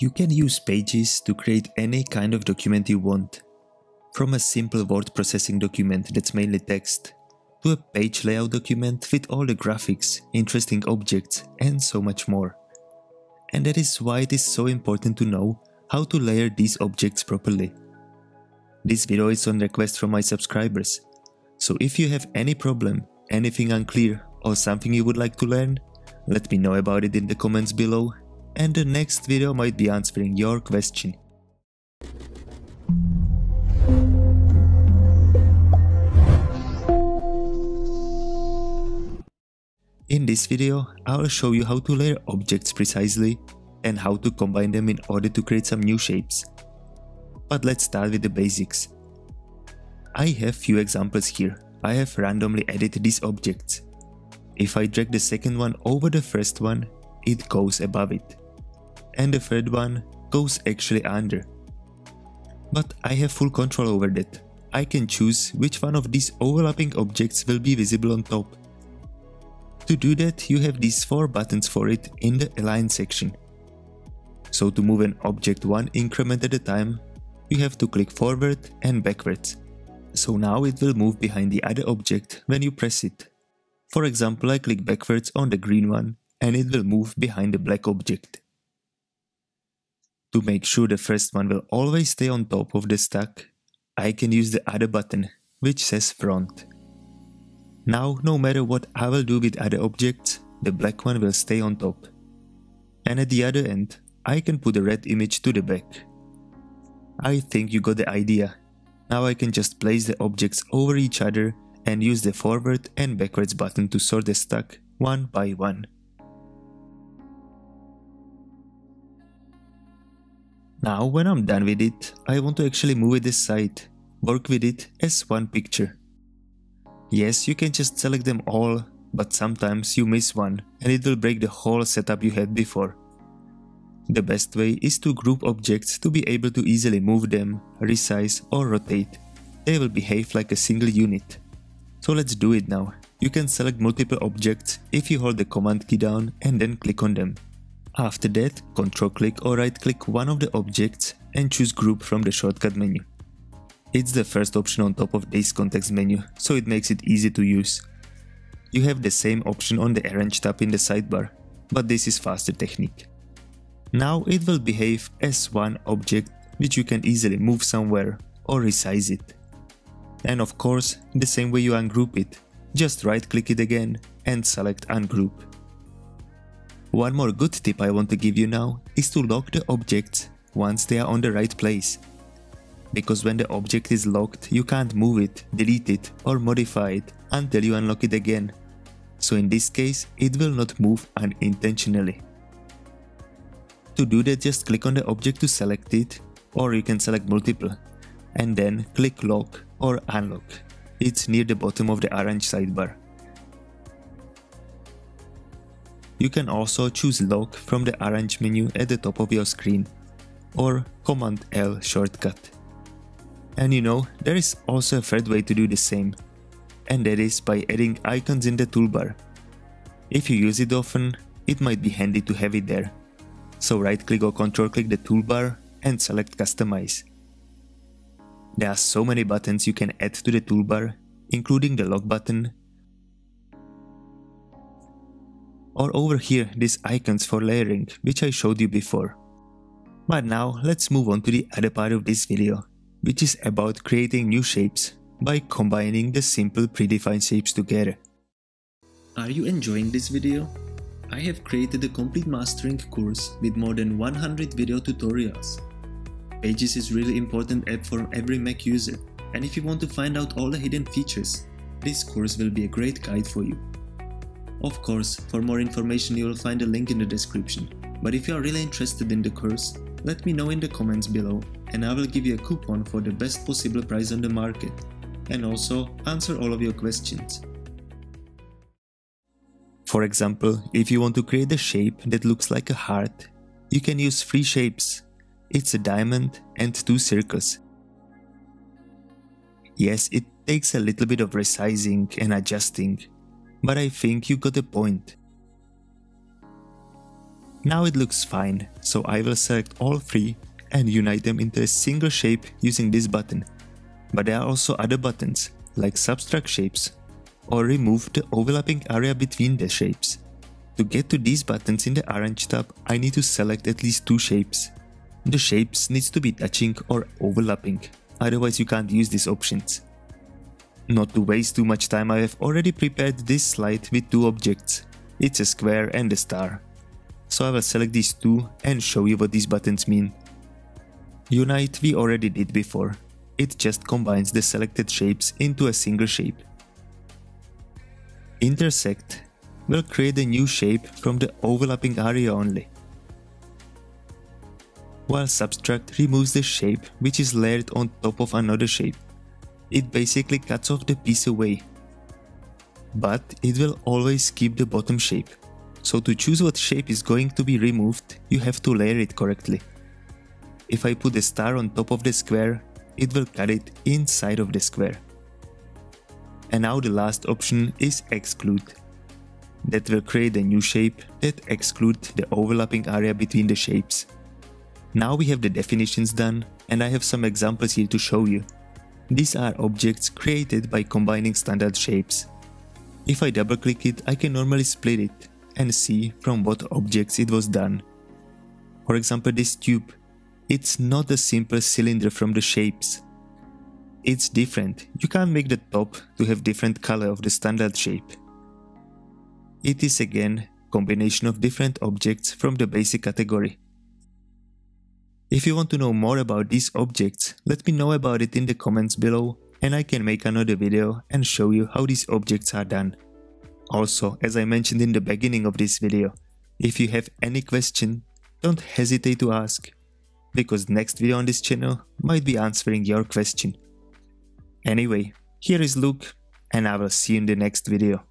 You can use Pages to create any kind of document you want. From a simple word processing document that's mainly text, to a page layout document with all the graphics, interesting objects and so much more. And that is why it is so important to know how to layer these objects properly. This video is on request from my subscribers, so if you have any problem, anything unclear or something you would like to learn, let me know about it in the comments below and the next video might be answering your question. In this video, I will show you how to layer objects precisely and how to combine them in order to create some new shapes. But let's start with the basics. I have few examples here. I have randomly added these objects. If I drag the second one over the first one, it goes above it and the third one goes actually under. But I have full control over that. I can choose which one of these overlapping objects will be visible on top. To do that you have these 4 buttons for it in the align section. So to move an object one increment at a time, you have to click forward and backwards. So now it will move behind the other object when you press it. For example I click backwards on the green one and it will move behind the black object. To make sure the first one will always stay on top of the stack, I can use the other button, which says front. Now, no matter what I will do with other objects, the black one will stay on top. And at the other end, I can put the red image to the back. I think you got the idea. Now I can just place the objects over each other and use the forward and backwards button to sort the stack one by one. Now when I'm done with it, I want to actually move it aside, work with it as one picture. Yes, you can just select them all, but sometimes you miss one and it will break the whole setup you had before. The best way is to group objects to be able to easily move them, resize or rotate. They will behave like a single unit. So let's do it now. You can select multiple objects if you hold the command key down and then click on them. After that, control click or right click one of the objects and choose group from the shortcut menu. It's the first option on top of this context menu, so it makes it easy to use. You have the same option on the arrange tab in the sidebar, but this is faster technique. Now it will behave as one object which you can easily move somewhere or resize it. And of course, the same way you ungroup it, just right click it again and select ungroup. One more good tip I want to give you now is to lock the objects once they are on the right place. Because when the object is locked, you can't move it, delete it or modify it until you unlock it again. So in this case, it will not move unintentionally. To do that, just click on the object to select it, or you can select multiple, and then click lock or unlock. It's near the bottom of the arrange sidebar. You can also choose lock from the arrange menu at the top of your screen or Command L shortcut. And you know, there is also a third way to do the same, and that is by adding icons in the toolbar. If you use it often, it might be handy to have it there. So right click or control click the toolbar and select customize. There are so many buttons you can add to the toolbar, including the lock button, or over here these icons for layering which I showed you before. But now let's move on to the other part of this video, which is about creating new shapes by combining the simple predefined shapes together. Are you enjoying this video? I have created a complete mastering course with more than 100 video tutorials. Pages is really important app for every Mac user and if you want to find out all the hidden features, this course will be a great guide for you. Of course, for more information you will find a link in the description. But if you are really interested in the course, let me know in the comments below and I will give you a coupon for the best possible price on the market and also answer all of your questions. For example, if you want to create a shape that looks like a heart, you can use three shapes. It's a diamond and two circles. Yes, it takes a little bit of resizing and adjusting, but I think you got the point. Now it looks fine, so I will select all three and unite them into a single shape using this button. But there are also other buttons, like subtract shapes, or remove the overlapping area between the shapes. To get to these buttons in the Arrange tab, I need to select at least two shapes. The shapes needs to be touching or overlapping, otherwise you can't use these options. Not to waste too much time I have already prepared this slide with two objects. It's a square and a star. So I will select these two and show you what these buttons mean. Unite we already did before. It just combines the selected shapes into a single shape. Intersect will create a new shape from the overlapping area only. While Subtract removes the shape which is layered on top of another shape. It basically cuts off the piece away. But it will always keep the bottom shape. So to choose what shape is going to be removed, you have to layer it correctly. If I put a star on top of the square, it will cut it inside of the square. And now the last option is exclude. That will create a new shape that exclude the overlapping area between the shapes. Now we have the definitions done and I have some examples here to show you. These are objects created by combining standard shapes. If I double click it, I can normally split it and see from what objects it was done. For example this tube, it's not a simple cylinder from the shapes. It's different, you can't make the top to have different color of the standard shape. It is again combination of different objects from the basic category. If you want to know more about these objects, let me know about it in the comments below and I can make another video and show you how these objects are done. Also, as I mentioned in the beginning of this video, if you have any question, don't hesitate to ask, because next video on this channel might be answering your question. Anyway, here is Luke and I will see you in the next video.